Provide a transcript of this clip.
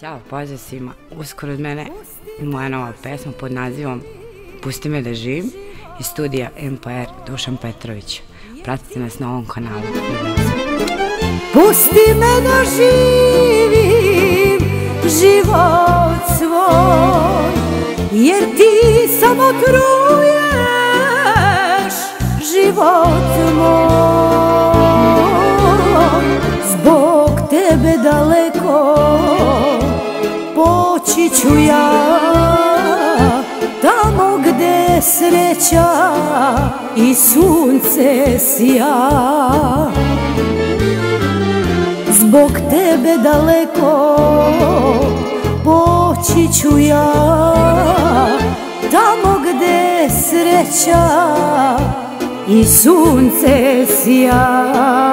Ćao, pozdrav svima. Uskoro od mene moja nova pesma pod nazivom Pusti me da živim iz studija MPR Dušan Petrović. Pratite nas na ovom kanalu. Pusti me da živim život svoj Jer ti samo truješ život moj Zbog tebe daleko poći ću ja Tamo gde sreća i sunce sija. Zbog tebe daleko poći ću ja Tamo gde sreća i sunce sija